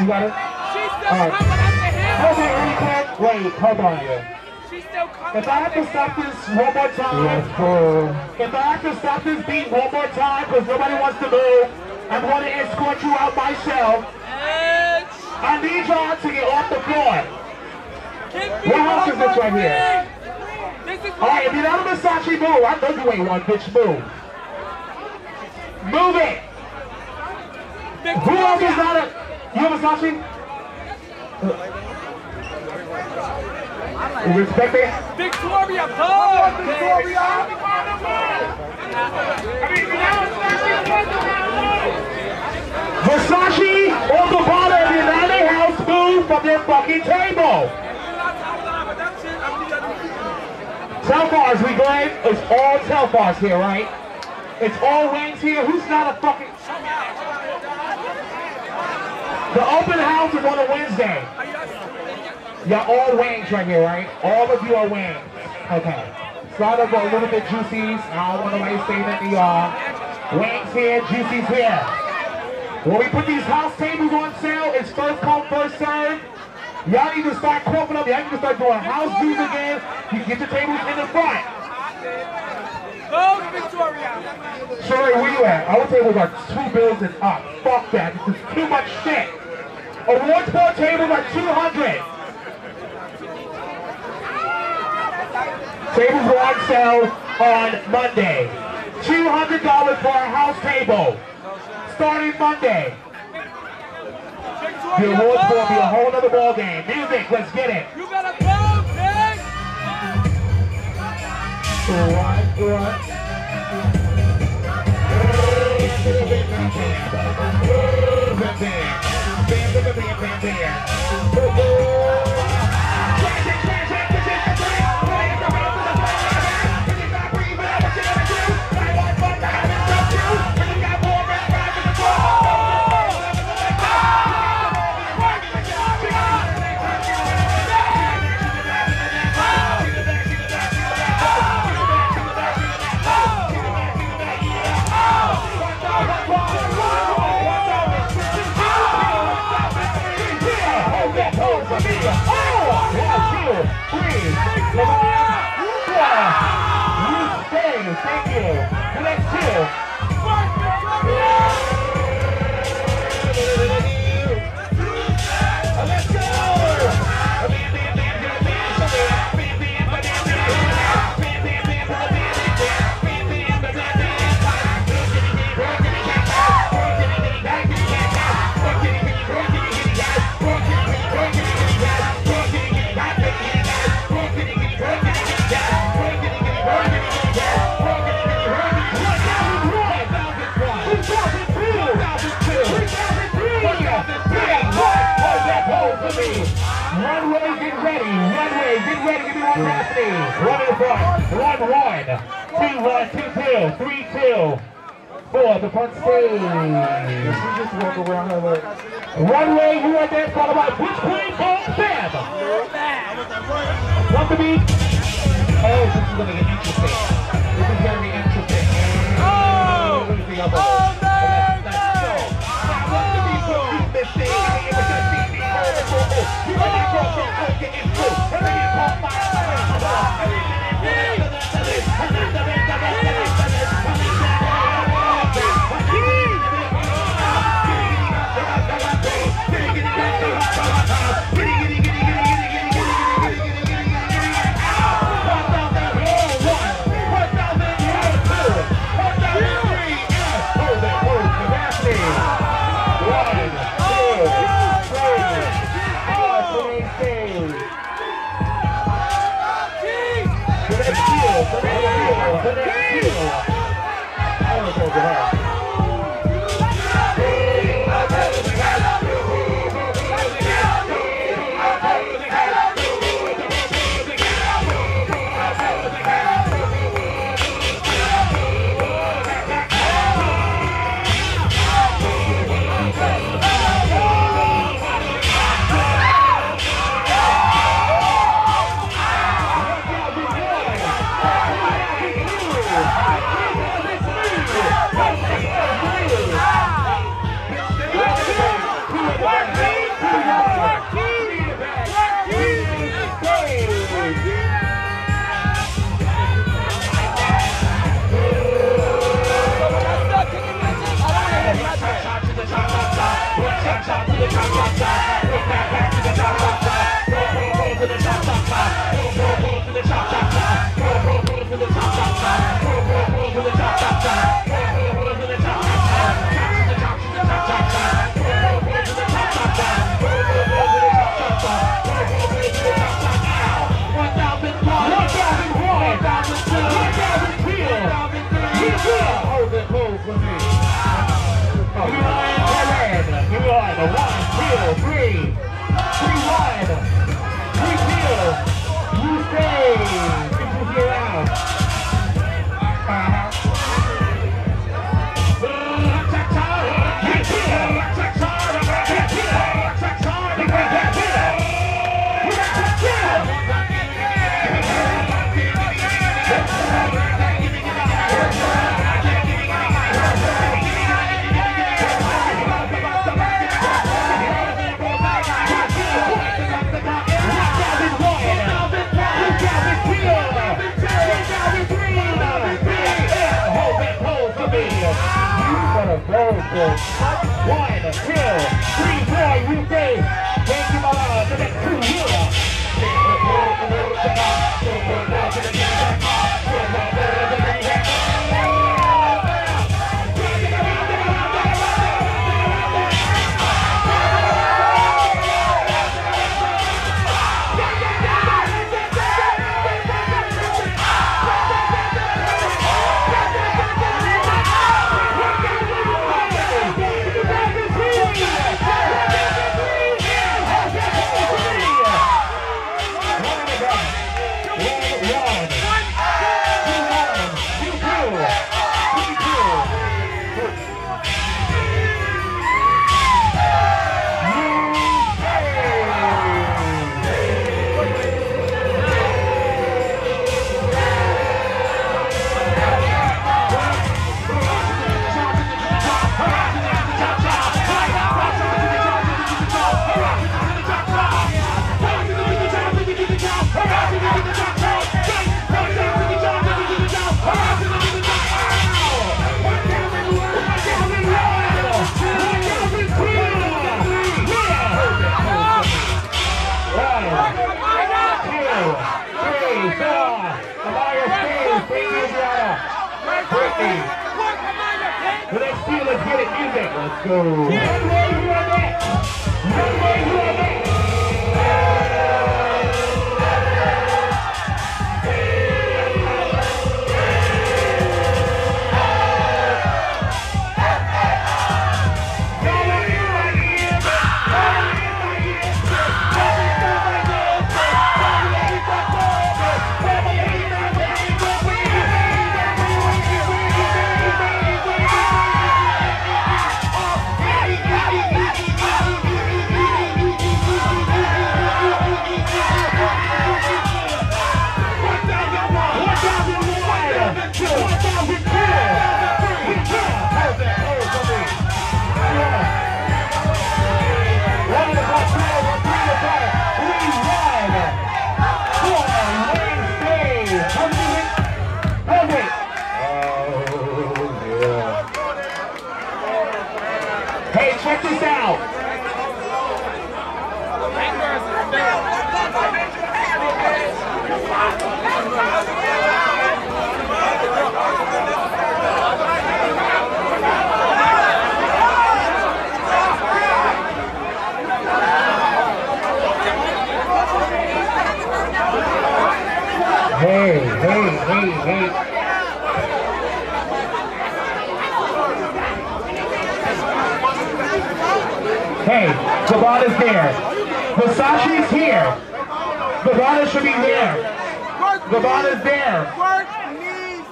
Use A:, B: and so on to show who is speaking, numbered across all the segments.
A: You got it?
B: She's still
A: All right. Hold on. Wait, hold on here.
B: She's still coming
A: If I have to stop this one more time, if I have to stop this beat one more time because nobody wants to move, I'm going to escort you out myself.
B: Edge.
A: I need y'all to get off the floor. What house is this right here? All right, if you're not a Versace move, I know you ain't one, bitch. Move. Move it. Who else is not a... You a Versace? Respect it.
B: Victoria, pose.
A: Victoria. Versace the bottom of the House move from their fucking table. Telfars, we good? It's all Telfars here, right? It's all Wangs here. Who's not a fucking... The open house is on a Wednesday. Y'all all Wangs right here, right? All of you are Wangs. Okay. Start up a little bit juicies. I don't want to waste anything to y'all. Wangs here, juicies here. When we put these house tables on sale, it's first come, first serve. Y'all need to start coughing up. Y'all need to start doing house views again. You get your tables in the front.
B: Go, Victoria.
A: Sherry, where you at? Our tables are two bills and up. Fuck that. This is too much shit. Awards board tables are 200. Tables go on sale on Monday. $200 for a house table. Starting Monday. The
B: Victoria,
A: awards board will be a whole other ball game. Music, let's get it.
B: You gotta go, bitch.
A: What, what? Thank you. Next two. Runway, get ready. Runway, get ready. Give me hmm. one capacity. One in front. One, one. Two, one, two, two. Three, two. Four, the front stage. We just walk around her like... Runway, you are there, followed by Bitch Queen on Fab. Come to me. Oh, this is going to get interesting. This is going to be interesting.
B: Oh.
A: You ready to go, go, Come on, One, two, three, four, you say. Let's see, let's get it. Let's go. Next. Next. Hey, Hey, Gavada's there. Versace's here. Gavada should be there. Gavada's there.
B: Work, knees.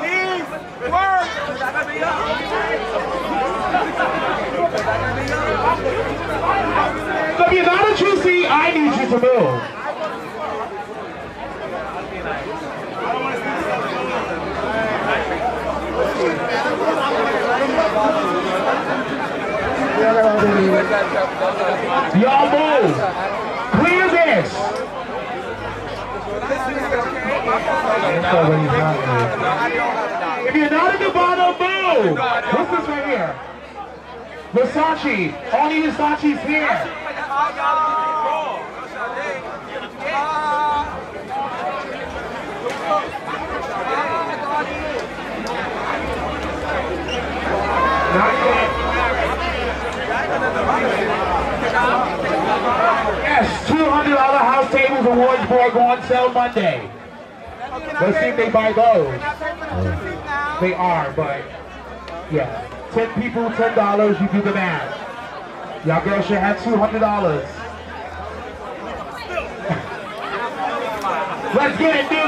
B: Knees, work.
A: So if you're not a true C, I need you to move. Y'all move. Clear this. If you're not in the bottom, move. What's this right here? Versace. Only Versace's here. Not yet. Yes, $200 awards board go on sale Monday. Let's see if they buy those. They are, but yeah. 10 people, $10, you do the math. Y'all girls should have $200. Let's get it, dude.